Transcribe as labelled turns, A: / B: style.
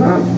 A: Huh?